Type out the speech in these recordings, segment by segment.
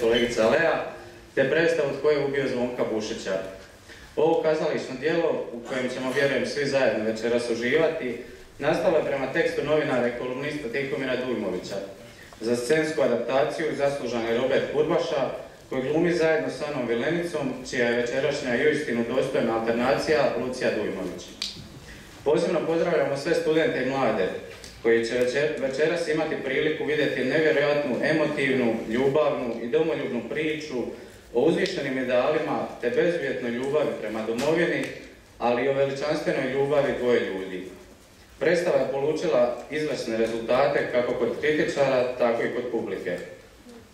kolegica Lea, te predstavu Tko je ubio Zvonka Bušića. Ovo kazališno djelo, u kojem ćemo, vjerujem, svi zajedno večeras uživati, nastalo je prema tekstu novinara i kolumnista Tihomira Dujmovića. Za scensku adaptaciju zaslužan je Robert Kurbaša, koji glumi zajedno s Anom Vilenicom, čija je večerašnja i uistinu dostojna alternacija Lucija Dujmović. Posebno pozdravljamo sve studente i mlade, koji će večeras imati priliku vidjeti nevjerojatnu, emotivnu, ljubavnu i domoljubnu priču o uzvišenim idealima te bezvjetnoj ljubavi prema domovini, ali i o veličanstvenoj ljubavi dvoje ljudi. Predstava je polučila izvrsne rezultate kako kod kritičara, tako i kod publike.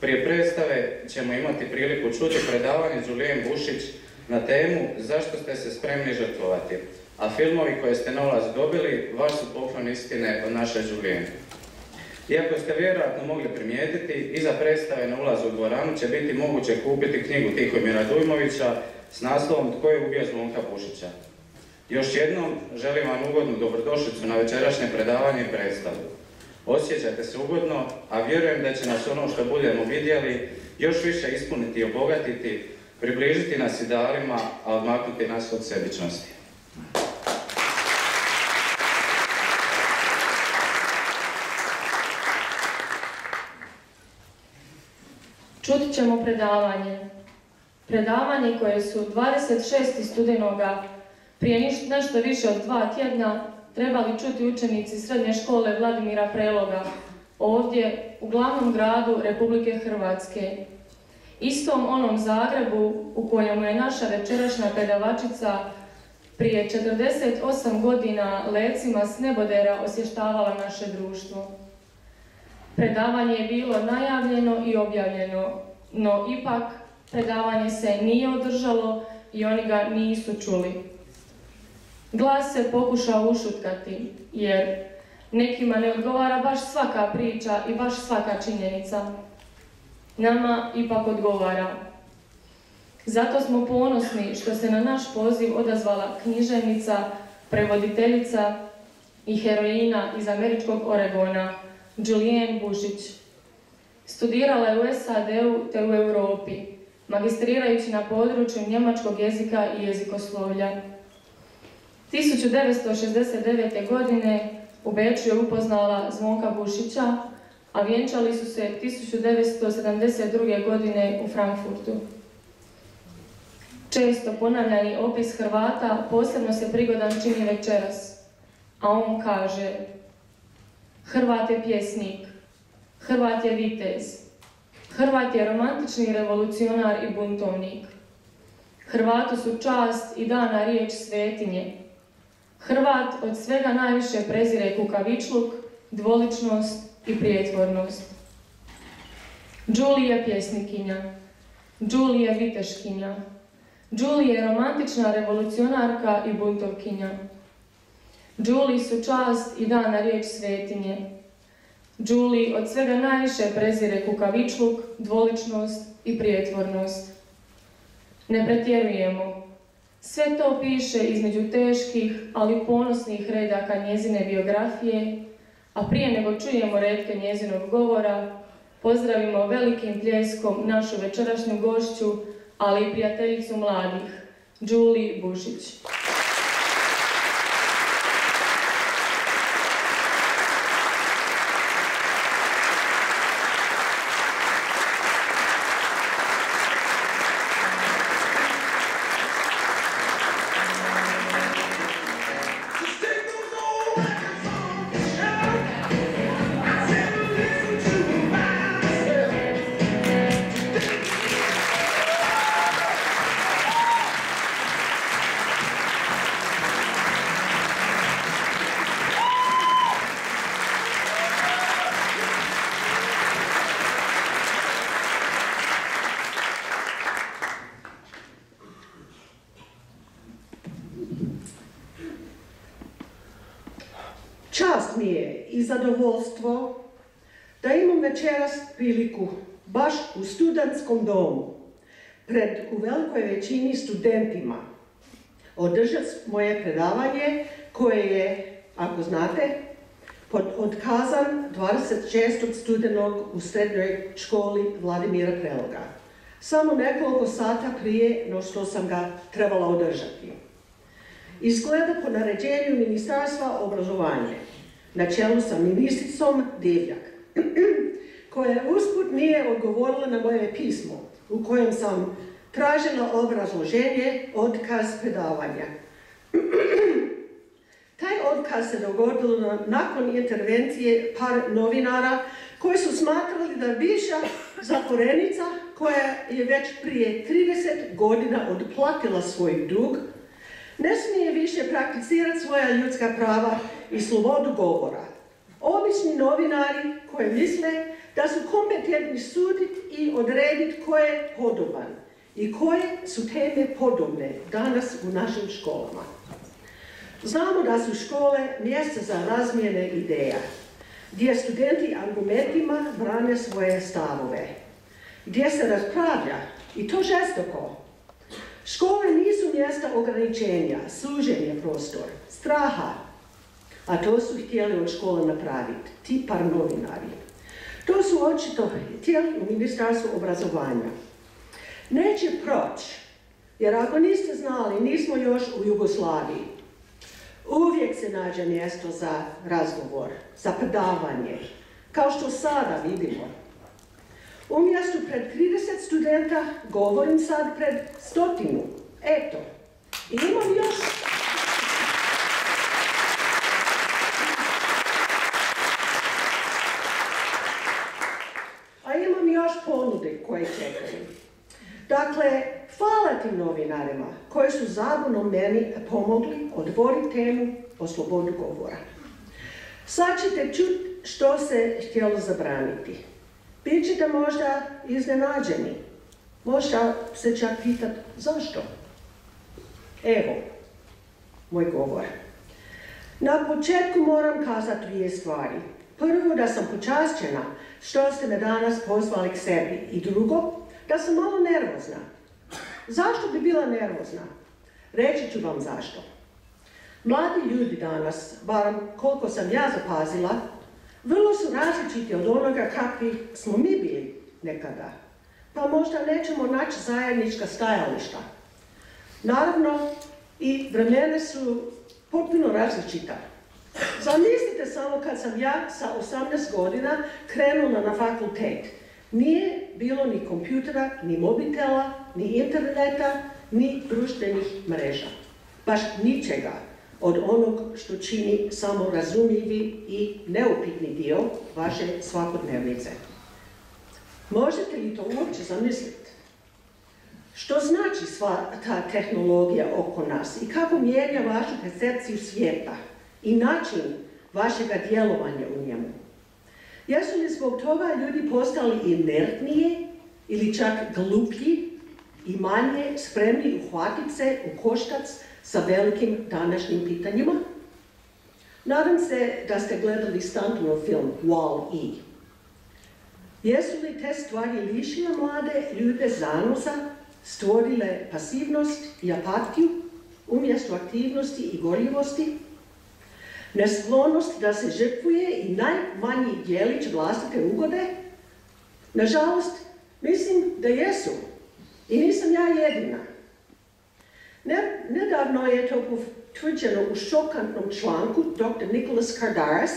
Prije predstave ćemo imati priliku čuti predavanje Julien Bušić na temu Zašto ste se spremni žrtvovati, a filmovi koje ste na ulaz dobili vaš su poklon istine od naše Julien. Iako ste vjerojatno mogli primijetiti, iza predstave na ulazu u dvoranu će biti moguće kupiti knjigu Tihomira Dujmovića s naslovom Tko je ubio Zvonka Bušića. Još jednom želim vam ugodnu dobrodošlicu na večerašnje predavanje i predstavu. Osjećajte se ugodno, a vjerujem da će nas ono što budemo vidjeli još više ispuniti i obogatiti, približiti nas idealima, a odmaknuti nas od sebičnosti. Čutit ćemo predavanje. Predavanje koje su 26. studenoga prije nešto više od dva tjedna trebali čuti učenici srednje škole Vladimira Preloga ovdje u glavnom gradu Republike Hrvatske. Istom onom Zagrebu u kojemu je naša večerašnja predavačica prije 48 godina lecima s nebodera osještavala naše društvo. Predavanje je bilo najavljeno i objavljeno, no ipak predavanje se nije održalo i oni ga nisu čuli. Glas se pokušao ušutkati, jer nekima ne odgovara baš svaka priča i baš svaka činjenica. Nama ipak odgovara. Zato smo ponosni što se na naš poziv odazvala književnica, prevoditeljica i heroina iz američkog Oregona, Julienne Bušić. Studirala je u SAD-u te u Europi, magistrirajući na području njemačkog jezika i jezikoslovlja. 1969. godine u Beču je upoznala Zvonka Bušića, a vjenčali su se 1972. godine u Frankfurtu. Često ponavljani opis Hrvata posebno se prigodan čini večeras, a on kaže Hrvat je pjesnik, Hrvat je vitez, Hrvat je romantični revolucionar i buntovnik. Hrvatu su čast i dana riječ svetinje. Hrvat od svega najviše prezire kukavičluk, dvoličnost i prijetvornost. Julie je pjesnikinja, Julie je viteškinja, Julie je romantična revolucionarka i buntovkinja. Julie su čast i dana riječ svetinje. Julie od svega najviše prezire kukavičluk, dvoličnost i prijetvornost. Ne pretjerujemo. Sve to piše između teških, ali ponosnih redaka njezine biografije, a prije nego čujemo redke njezinog govora, pozdravimo velikim pljeskom našu večerašnju gošću, ali i prijateljicu mladih, Julie Bušić. Zadovoljstvo da imam večeras priliku baš u studentskom domu pred u velikoj većini studentima održati moje predavanje koje je, ako znate, otkazan 26. studenog u srednjoj školi Vladimira Preloga. Samo nekoliko sata prije no što sam ga trebala održati. Izgleda po naređenju Ministarstva obrazovanja na čelu sa ministricom Divjak, koja usput nije odgovorila na moje pismo u kojem sam tražila obrazloženje otkaz predavanja. Taj otkaz se dogodilo nakon intervencije par novinara koji su smatrali da bivša zatvorenica koja je već prije 30 godina odplatila svoj dug ne smije više prakticirati svoja ljudska prava i slobodu govora. Obični novinari koji misle da su kompetentni suditi i odrediti ko je podoban i koje su teme podobne danas u našim školama. Znamo da su škole mjesta za razmjene ideja, gdje studenti argumentima brane svoje stavove, gdje se raspravlja, i to žestoko. Škole nisu mjesta ograničenja, suženje prostor, straha, a to su htjeli od škole napraviti, ti par novinari. To su očito htjeli u Ministarstvu obrazovanja. Neće proći, jer ako niste znali, nismo još u Jugoslaviji. Uvijek se nađe mjesto za razgovor, za predavanje, kao što sada vidimo. Umjesto pred 30 studenta govorim sad pred stotinu. Eto, imam još A imam još ponude koje čekaju. Dakle, hvala tim novinarima koji su zabunom meni pomogli odvoriti temu o slobodu govora. Sad ćete čuti što se htjelo zabraniti. Bićete možda iznenađeni. Možda se čak pitat zašto. Evo, moj govor. Na početku moram kazati dvije stvari. Prvo, da sam počašćena što ste me danas pozvali k sebi. I drugo, da sam malo nervozna. Zašto bi bila nervozna? Reći ću vam zašto. Mladi ljudi danas, bar koliko sam ja zapazila, vrlo su različiti od onoga kakvi smo mi bili nekada. Pa možda nećemo naći zajednička stajališta. Naravno, i vremene su potpuno različita. Zamislite samo kad sam ja sa 18 godina krenula na fakultet. Nije bilo ni kompjutera, ni mobitela, ni interneta, ni društvenih mreža. Baš ničega od onog što čini samo razumljivi i neupitni dio vaše svakodnevnice. Možete li to uopće zamisliti? Što znači sva ta tehnologija oko nas i kako mijenja vašu percepciju svijeta i način vašega djelovanja u njemu? Jesu li zbog toga ljudi postali inertnije ili čak gluplji i manje spremni uhvatiti se u koštac sa velikim današnjim pitanjima? Nadam se da ste gledali Stantonov film Wall-E. Jesu li te stvari lišile mlade ljude zanosa, stvorile pasivnost i apatiju umjesto aktivnosti i gorljivosti? Nesklonost da se žrtvuje i najmanji dijelić vlastite ugode? Nažalost, mislim da jesu. I nisam ja jedina. Nedavno je to potvrđeno u šokantnom članku dr. Nicholas Kardaras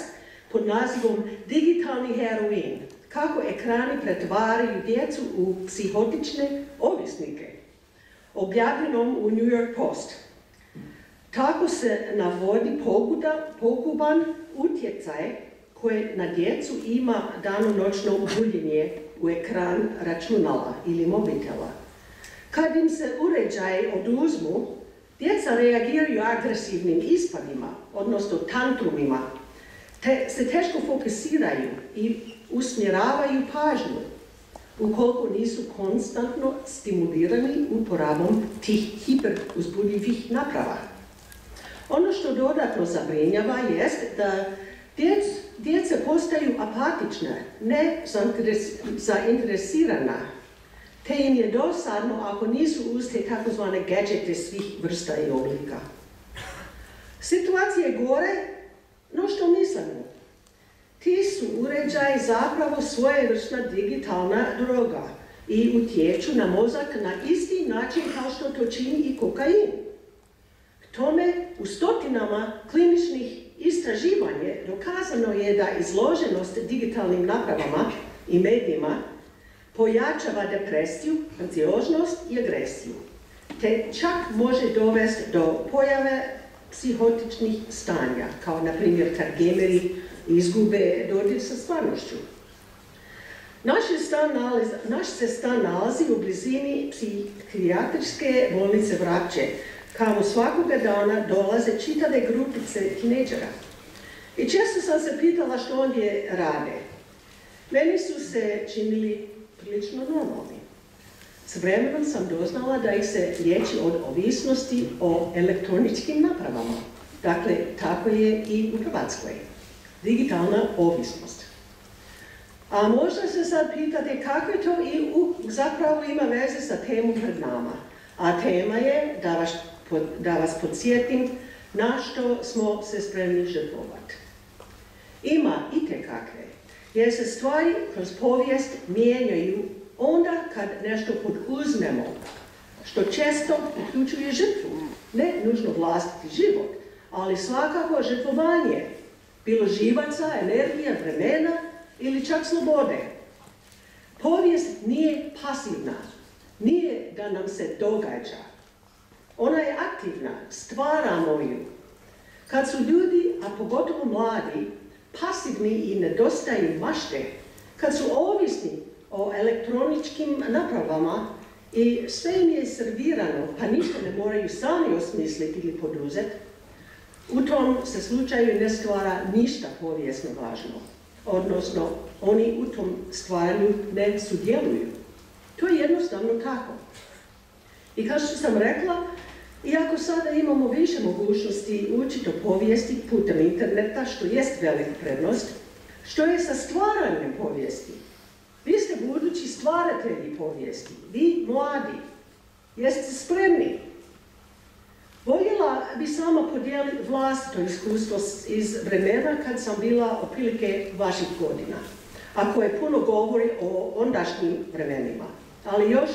pod nazivom Digitalni heroin. Kako ekrani pretvaraju djecu u psihotične ovisnike. Objavljenom u New York Post. Tako se navodi poguban utjecaj koje na djecu ima dano-noćno ubuljenje u ekran računala ili mobitela. Kad im se uređaji oduzmu, djeca reagiraju agresivnim ispadima, odnosno tantrumima, te se teško fokusiraju i usmjeravaju pažnju, ukoliko nisu konstantno stimulirani uporabom tih hiperuzbuljivih naprava. Ono što dodatno zabrinjava jest da djeca postaju apatične, ne zainteresirana te im je dosadno ako nisu uz te takozvane gadgete svih vrsta i oblika. Situacija je gore, no što mislimo? Ti su uređaji zapravo svojevrsna digitalna droga i utječu na mozak na isti način kao što to čini i kokain. K tome u stotinama kliničnih istraživanja dokazano je da izloženost digitalnim napravama i medijima pojačava depresiju, ansiožnost i agresiju, te čak može dovesti do pojave psihotičnih stanja, kao na primjer kad gameri izgube dodir sa stvarnošću. Naš, se stan nalazi u blizini psihijatrijske bolnice Vrapće, kamo svakoga dana dolaze čitave grupice tineđera. I često sam se pitala što ondje rade. Meni su se činili prilično normalni. S vremenom sam doznala da ih se liječi od ovisnosti o elektroničkim napravama. Dakle, tako je i u Hrvatskoj. Digitalna ovisnost. A možda se sad pitate kako to i u, zapravo ima veze sa temom pred nama. A tema je, da vas, da vas podsjetim, na što smo se spremni žrtvovati. Ima i kakve, jer se stvari kroz povijest mijenjaju onda kad nešto poduzmemo, što često uključuje žrtvu, ne nužno vlastiti život, ali svakako žrtvovanje, bilo živaca, energija, vremena ili čak slobode. Povijest nije pasivna, nije da nam se događa. Ona je aktivna, stvaramo ju. Kad su ljudi, a pogotovo mladi, pasivni i nedostaju mašte, kad su ovisni o elektroničkim napravama i sve im je servirano, pa ništa ne moraju sami osmisliti ili poduzeti, u tom se slučaju ne stvara ništa povijesno važno. Odnosno, oni u tom stvaranju ne sudjeluju. To je jednostavno tako. I kao što sam rekla, iako sada imamo više mogućnosti učiti o povijesti putem interneta, što jest velika prednost, što je sa stvaranjem povijesti? Vi ste budući stvaratelji povijesti, vi mladi, jeste spremni. Voljela bi sama podijeliti vlastito iskustvo iz vremena kad sam bila otprilike vaših godina, a koje puno govori o ondašnjim vremenima, ali još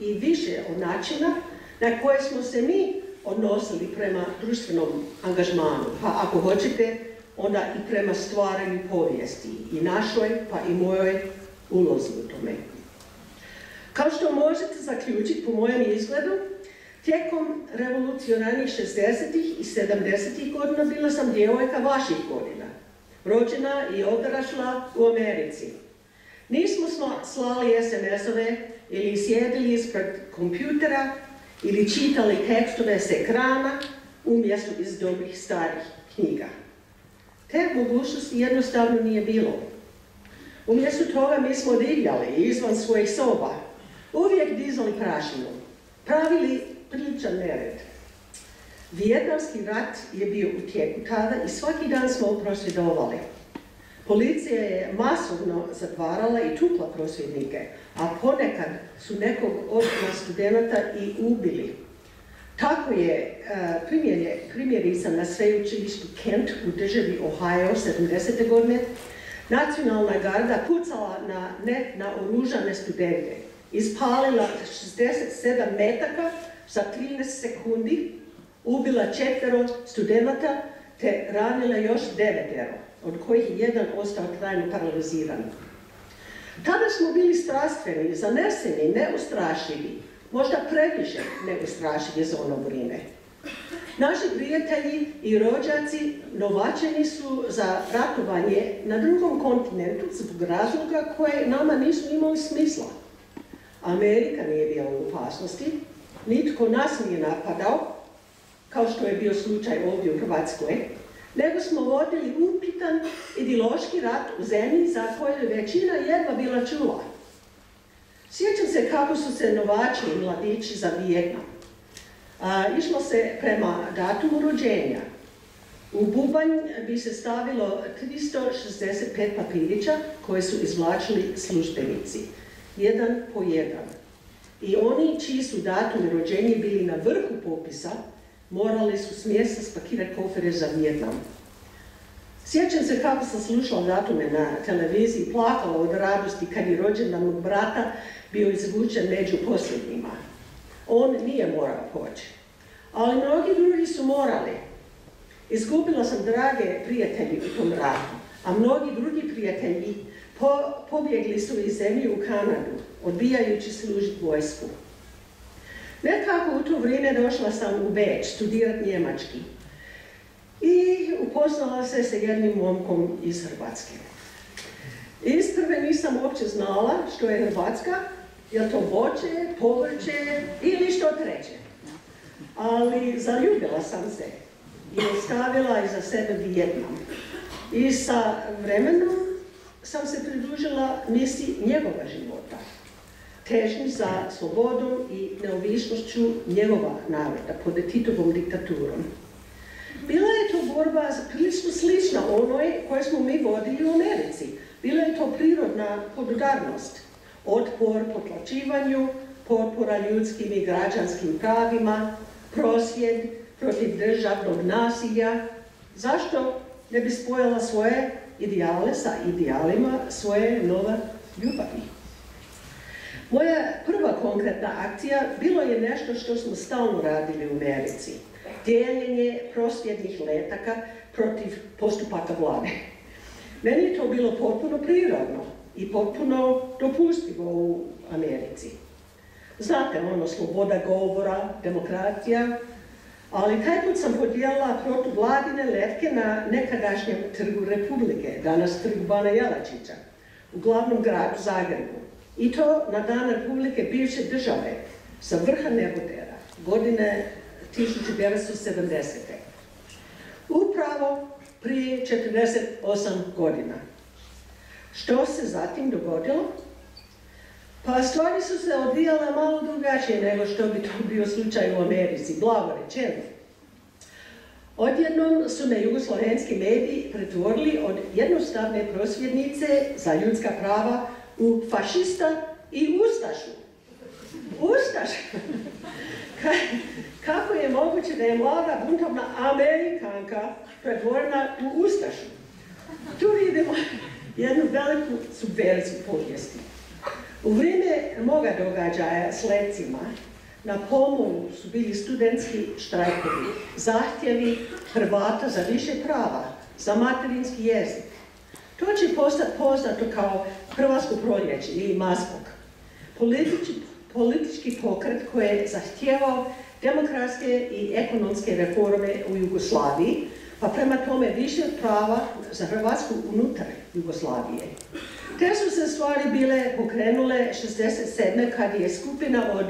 i više o načina na koje smo se mi odnosili prema društvenom angažmanu, pa ako hoćete, onda i prema stvaranju povijesti, i našoj, pa i mojoj ulozi u tome. Kao što možete zaključiti po mojem izgledu, tijekom revolucionarnih 60. i 70. godina bila sam djevojka vaših godina, rođena i odrašla u Americi. Nismo slali SMS-ove ili sjedili ispred kompjutera ili čitali tekstove s ekrana umjesto iz dobrih starih knjiga. Te mogućnosti jednostavno nije bilo. Umjesto toga mi smo divljali izvan svojih soba, uvijek dizali prašinu, pravili priličan nered. Vijetnamski rat je bio u tijeku tada i svaki dan smo prosvjedovali. Policija je masovno zatvarala i tukla prosvjednike, a ponekad su nekog od studenta i ubili. Tako je e, primjerica na sveučilištu Kent u državi Ohio 70. godine Nacionalna garda pucala na ne na oružane studente, ispalila 67 metaka za 13 sekundi, ubila četvero studenta te ranila još devetero, od kojih je jedan ostao trajno paraliziran. Tada smo bili strastveni, zaneseni, neustrašivi, možda previše neustrašivi za ono vrijeme. Naši prijatelji i rođaci novačeni su za ratovanje na drugom kontinentu zbog razloga koje nama nisu imali smisla. Amerika nije bila u opasnosti, nitko nas nije napadao, kao što je bio slučaj ovdje u Hrvatskoj, nego smo vodili upitan ideološki rat u zemlji za koju većina jedva bila čula. Sjećam se kako su se novači i mladići za Vijetnam išlo se prema datumu rođenja. U bubanj bi se stavilo 365 papirića koje su izvlačili službenici, jedan po jedan. I oni čiji su datumi rođenja bili na vrhu popisa, morali su smjesta spakirati kofere za Vjetnam. Sjećam se kako sam slušala datume na televiziji, plakala od radosti kad je rođendan mog brata bio izvučen među posljednjima. On nije morao poći, ali mnogi drugi su morali. Izgubila sam drage prijatelji u tom ratu, a mnogi drugi prijatelji pobjegli su iz zemlje u Kanadu, odbijajući služiti vojsku. Nekako u to vrijeme došla sam u Beč studirati njemački i upoznala se sa jednim momkom iz Hrvatske. Isprve nisam uopće znala što je Hrvatska, je to voće, povrće ili što treće. Ali zaljubila sam se i ostavila iza sebe Vijetnam. I sa vremenom sam se pridružila misli njegova života. Težnji za slobodom i neovisnošću njegova naroda pod Titovom diktaturom. Bila je to borba prilično slična onoj koju smo mi vodili u Americi. Bila je to prirodna podudarnost, otpor potlačivanju, potpora ljudskim i građanskim pravima, prosvjed protiv državnog nasilja. Zašto ne bi spojila svoje ideale sa idealima svoje nove ljubavi? Moja prva konkretna akcija bilo je nešto što smo stalno radili u Americi dijeljenje prosvjednih letaka protiv postupaka vlade. Meni je to bilo potpuno prirodno i potpuno dopustivo u Americi. Znate, ono, sloboda govora, demokracija, ali taj put sam podijelila protu vladine letke na nekadašnjem trgu Republike, danas trgu Bana Jelačića, u glavnom gradu Zagrebu. I to na dan Republike bivše države, sa vrha nebodera, godine 1970. Upravo prije 48 godina. Što se zatim dogodilo? Pa stvari su se odvijale malo drugačije nego što bi to bio slučaj u Americi, blago rečeno. Odjednom su me jugoslavenski mediji pretvorili od jednostavne prosvjednice za ljudska prava u fašista i ustašu. Ustaš! Kako je moguće da je mlada buntovna Amerikanka pretvorena u Ustašu? Tu vidimo jednu veliku subverziju povijesti. U vrijeme moga događaja s lecima na pomolu su bili studentski štrajkovi, zahtjevi Hrvata za više prava, za materinski jezik. To će postati poznato kao Hrvatsko proljeće ili Maskog. Politički, politički pokret koji je zahtjevao demokratske i ekonomske reforme u Jugoslaviji, pa prema tome više prava za Hrvatsku unutar Jugoslavije. Te su se stvari bile pokrenule 67. kad je skupina od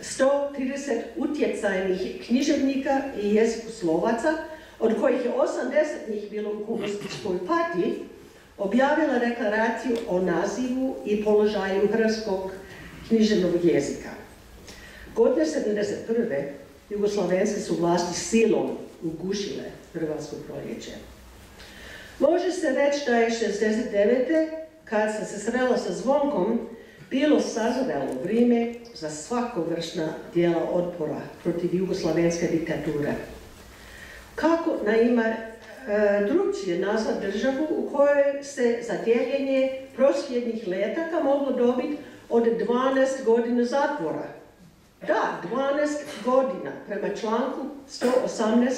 130 utjecajnih književnika i slovaca, od kojih je 80 njih bilo u komunističkoj partiji, objavila deklaraciju o nazivu i položaju hrvatskog književnog jezika. Godine 1971. Jugoslavenske su vlasti silom ugušile Hrvatsko proljeće. Može se reći da je 69. kad sam se srela sa zvonkom bilo sazrelo vrijeme za svako vršna dijela otpora protiv jugoslavenske diktature. Kako na ima e, drugčije nazvat državu u kojoj se za dijeljenje prosvjednih letaka moglo dobiti od 12 godina zatvora da, 12 godina prema članku 118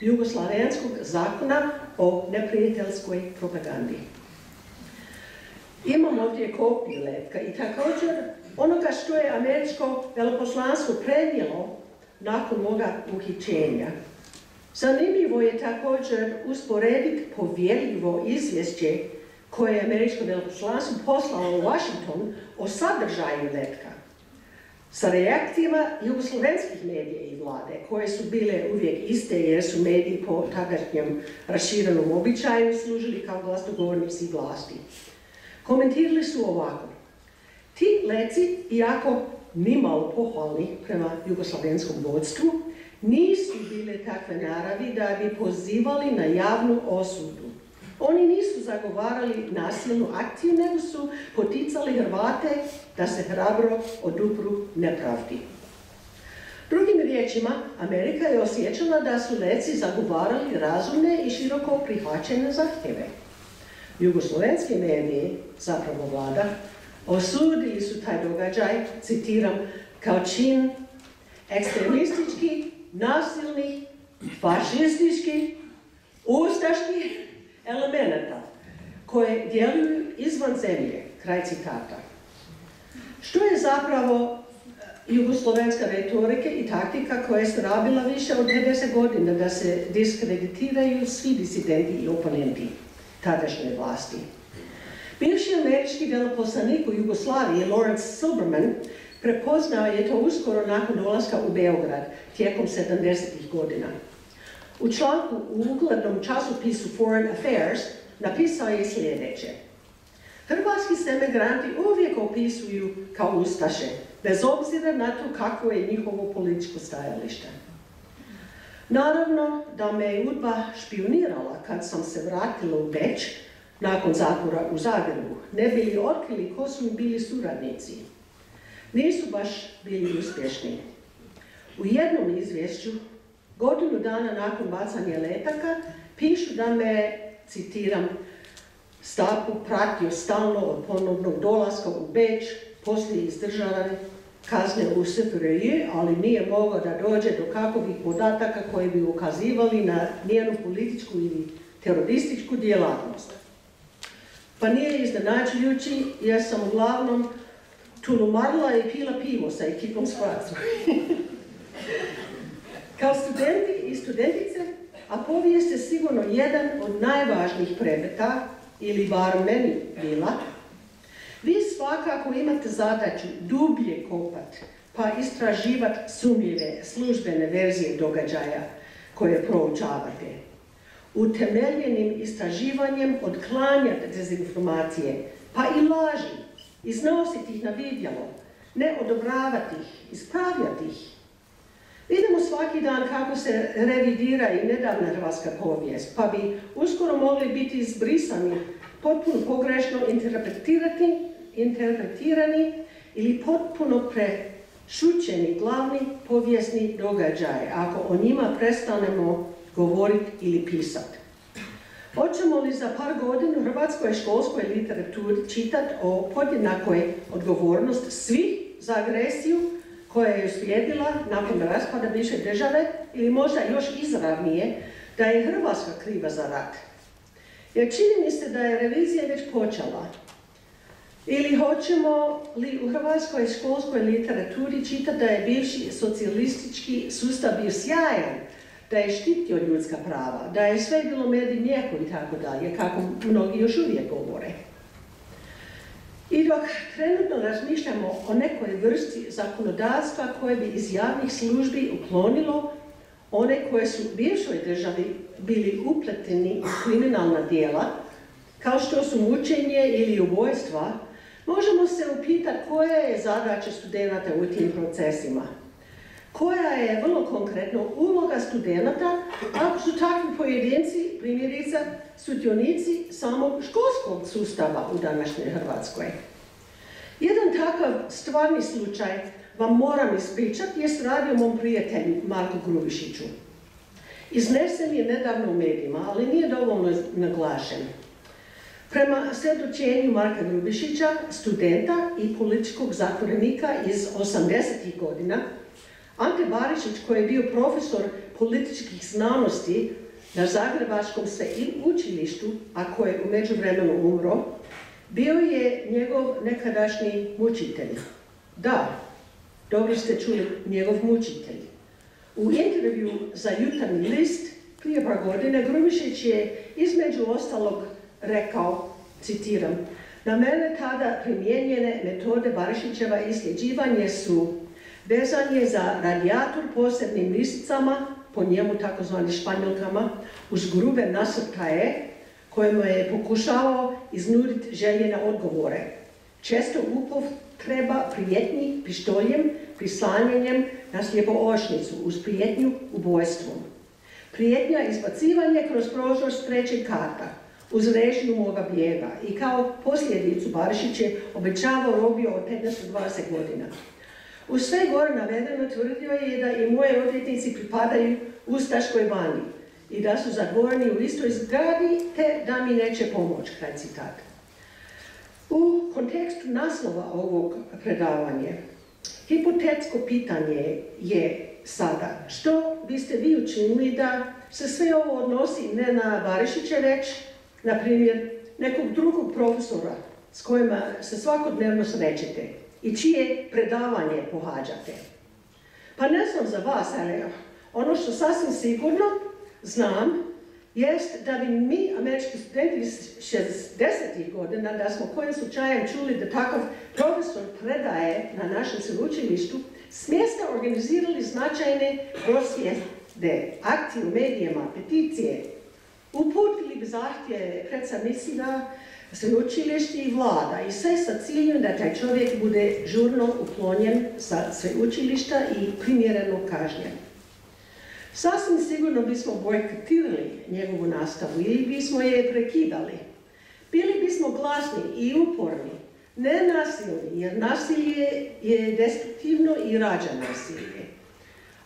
Jugoslavenskog zakona o neprijateljskoj propagandi. Imam ovdje kopiju letka i također onoga što je američko veleposlanstvo prenijelo nakon moga uhićenja. Zanimljivo je također usporediti povjerljivo izvješće koje je američko veleposlanstvo poslalo u Washington o sadržaju letka sa reakcijama jugoslovenskih medija i vlade, koje su bile uvijek iste jer su mediji po tadašnjem raširenom običaju služili kao glasnogovornici vlasti. Komentirali su ovako. Ti leci, iako nimalo pohvalni prema jugoslovenskom vodstvu, nisu bile takve naravi da bi pozivali na javnu osudu oni nisu zagovarali nasilnu akciju, nego su poticali Hrvate da se hrabro odupru nepravdi. Drugim riječima, Amerika je osjećala da su leci zagovarali razumne i široko prihvaćene zahtjeve. Jugoslovenski mediji, zapravo vlada, osudili su taj događaj, citiram, kao čin ekstremistički, nasilni, fašistički, ustaški elemenata koje djeluju izvan zemlje, kraj citata. Što je zapravo jugoslovenska retorika i taktika koja je rabila više od 50 godina da se diskreditiraju svi disidenti i oponenti tadašnje vlasti. Bivši američki veleposlanik u Jugoslaviji, Lawrence Silberman, prepoznao je to uskoro nakon dolaska u Beograd tijekom 70. godina. U članku u uglednom časopisu Foreign Affairs napisao je sljedeće. Hrvatski se emigranti uvijek opisuju kao ustaše, bez obzira na to kako je njihovo političko stajalište. Naravno da me je Udba špionirala kad sam se vratila u Beč nakon zatvora u Zagrebu, ne bili otkrili ko su mi bili suradnici. Nisu baš bili uspješni. U jednom izvješću, godinu dana nakon bacanja letaka, pišu da me, citiram, Stapu pratio stalno od ponovnog dolaska u Beč, poslije izdržavane kazne u SFRJ, ali nije mogao da dođe do kakvih podataka koji bi ukazivali na njenu političku ili terorističku djelatnost. Pa nije iznenađujući jer sam uglavnom tulumarila i pila pivo sa ekipom Spracu. Kao studenti i studentice, a povijest je sigurno jedan od najvažnijih predmeta, ili bar meni bila, vi svakako imate zadaću dublje kopat, pa istraživati sumljive službene verzije događaja koje proučavate. Utemeljenim istraživanjem odklanjati dezinformacije, pa i laži, iznositi ih na vidjelo, ne odobravati ih, ispravljati ih. Vidimo svaki dan kako se revidira i nedavna hrvatska povijest, pa bi uskoro mogli biti izbrisani, potpuno pogrešno interpretirati interpretirani ili potpuno prešućeni glavni povijesni događaj ako o njima prestanemo govoriti ili pisati. Hoćemo li za par godina u hrvatskoj školskoj literaturi čitati o podjednakoj odgovornost svih za agresiju koja je uslijedila nakon raspada bivše države ili možda još izravnije da je Hrvatska kriva za rat. Jer čini mi se da je revizija već počela ili hoćemo li u hrvatskoj školskoj literaturi čitati da je bivši socijalistički sustav bio sjajan, da je štitio ljudska prava, da je sve bilo med i mlijeko i tako dalje, kako mnogi još uvijek govore. I dok trenutno razmišljamo o nekoj vrsti zakonodavstva koje bi iz javnih službi uklonilo one koje su u bivšoj državi bili upleteni u kriminalna dijela, kao što su mučenje ili ubojstva, Možemo se upitati koja je zadaća studenta u tim procesima. Koja je vrlo konkretno uloga studenta ako su takvi pojedinci, primjerice, sudionici samog školskog sustava u današnjoj Hrvatskoj. Jedan takav stvarni slučaj vam moram ispričati jer radi o mom prijatelju Marku Grubišiću. Iznesen je nedavno u medijima, ali nije dovoljno naglašen. Prema svjedočenju Marka Grubišića, studenta i političkog zatvorenika iz 80. godina, Ante Barišić, koji je bio profesor političkih znanosti na Zagrebačkom učilištu, a koji je u međuvremenu umro, bio je njegov nekadašnji mučitelj. Da, dobro ste čuli, njegov mučitelj. U intervju za jutarnji list prije par godine Grubišić je između ostalog rekao, citiram, na mene tada primijenjene metode Barišićeva isljeđivanje su vezanje za radijator posebnim listicama, po njemu takozvani španjolkama, uz grube nasrtaje, kojima je pokušavao iznuditi željene odgovore. Često upov treba prijetnji pištoljem, prislanjanjem na slijepo ošnicu, uz prijetnju ubojstvom. Prijetnja izbacivanje kroz prozor s trećeg karta, uz režiju moga bijega i kao posljedicu Barišić je obećavao robio od 15 20 godina. U sve gore navedeno tvrdio je da i moje odvjetnici pripadaju Ustaškoj bandi i da su zagorni u istoj zgradi te da mi neće pomoć, kraj citata. U kontekstu naslova ovog predavanja, hipotetsko pitanje je sada, što biste vi učinili da se sve ovo odnosi ne na Barišiće već, na primjer, nekog drugog profesora s kojima se svakodnevno srećete i čije predavanje pohađate. Pa ne znam za vas, ali ono što sasvim sigurno znam jest da bi mi, američki studenti iz 60. godina, da smo kojim slučajem čuli da takav profesor predaje na našem sveučilištu, smjesta organizirali značajne prosvjede, akcije u medijima, peticije, uputili bi zahtjeve predstavnicima sveučilišti i vlada i sve sa ciljem da taj čovjek bude žurno uklonjen sa sveučilišta i primjereno kažnjen. Sasvim sigurno bismo bojkotirali njegovu nastavu ili bismo je prekidali. Bili bismo glasni i uporni, ne nasilni, jer nasilje je destruktivno i rađa nasilje.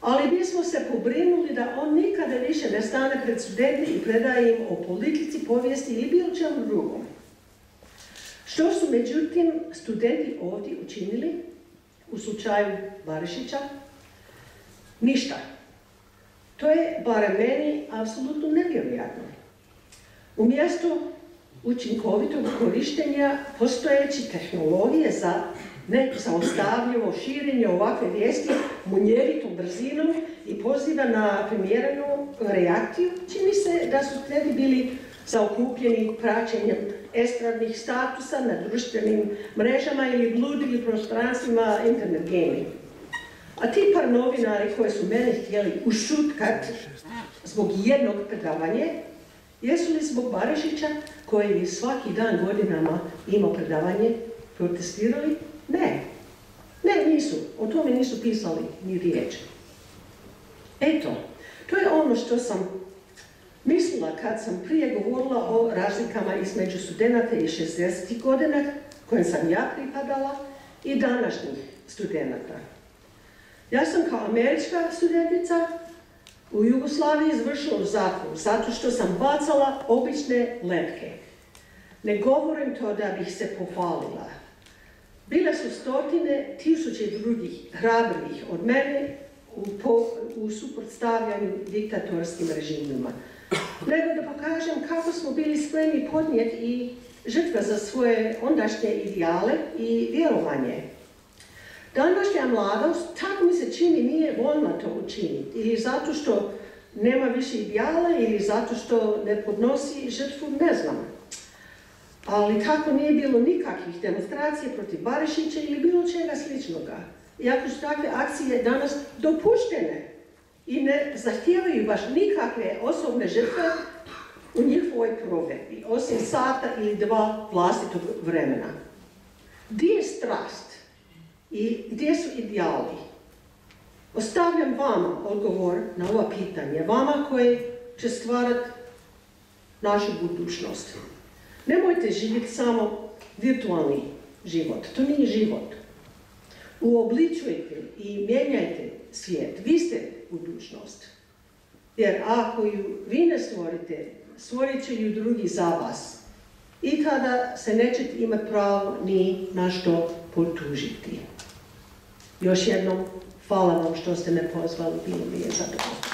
Ali bismo se pobrinuli da on nikada više ne stane pred studenti i predaje im o politici, povijesti ili bilo čemu drugom. Što su međutim studenti ovdje učinili u slučaju Barišića? Ništa. To je, barem meni, apsolutno nevjerojatno. Umjesto učinkovitog korištenja postojeće tehnologije za nezaustavljivo širenje ovakve vijesti munjevitom brzinom i poziva na primjerenu reakciju, čini se da su studenti bili zaokupljeni praćenjem estradnih statusa na društvenim mrežama ili bludili prostranstvima internet gaming. A ti par novinari koji su mene htjeli ušutkat zbog jednog predavanja, jesu li zbog Barišića koji je svaki dan godinama imao predavanje protestirali? Ne. Ne, nisu. O tome nisu pisali ni riječ. Eto, to je ono što sam mislila kad sam prije govorila o razlikama između studenta i 60. godina, kojem sam ja pripadala, i današnjih studenta. Ja sam kao američka studentica u Jugoslaviji izvršila zatvor, zato što sam bacala obične lepke. Ne govorim to da bih se pohvalila. Bile su stotine, tisuće drugih hrabrih od mene u, u suprotstavljanju diktatorskim režimima. Nego da pokažem kako smo bili spremni podnijeti i žrtve za svoje ondašnje ideale i vjerovanje. Današnja mladost, tako mi se čini, nije voljna to učiniti. Ili zato što nema više ideala, ili zato što ne podnosi žrtvu, ne znam. Ali kako nije bilo nikakvih demonstracija protiv Barišića ili bilo čega sličnoga. Iako su takve akcije danas dopuštene i ne zahtijevaju baš nikakve osobne žrtve u njihovoj provedbi, osim sata ili dva vlastitog vremena. Gdje je strast? I gdje su ideali? Ostavljam vama odgovor na ova pitanja, vama koji će stvarati našu budućnost. Nemojte živjeti samo virtualni život, to nije život. Uobličujte i mijenjajte svijet, vi ste budućnost. Jer ako ju vi ne stvorite, stvorit će ju drugi za vas. I tada se nećete imati pravo ni na što potužiti. Još jednom, hvala vam što ste me pozvali, bilo mi je zadovoljno.